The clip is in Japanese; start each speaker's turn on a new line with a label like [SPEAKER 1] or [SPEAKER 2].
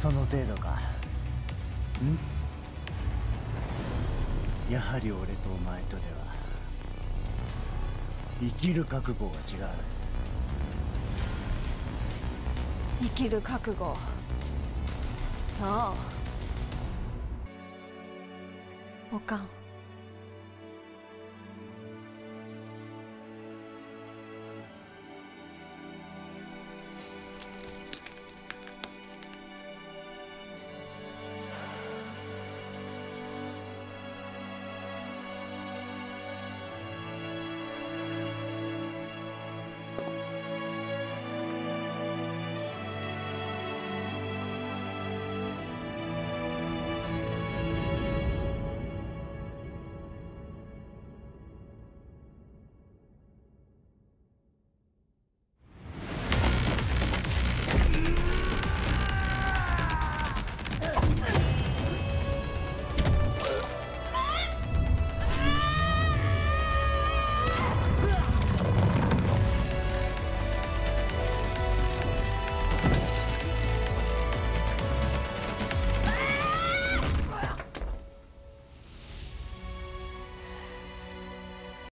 [SPEAKER 1] その程度か。ん？やはり俺とお前とでは生きる覚悟が違う。
[SPEAKER 2] 生きる覚悟。ああ。おかん。